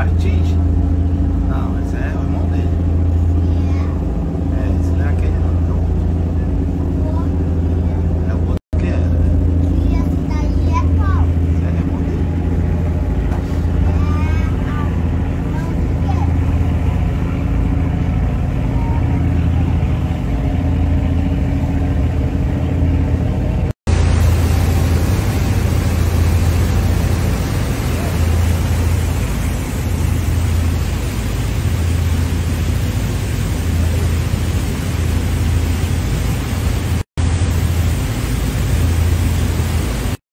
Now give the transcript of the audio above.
Martins.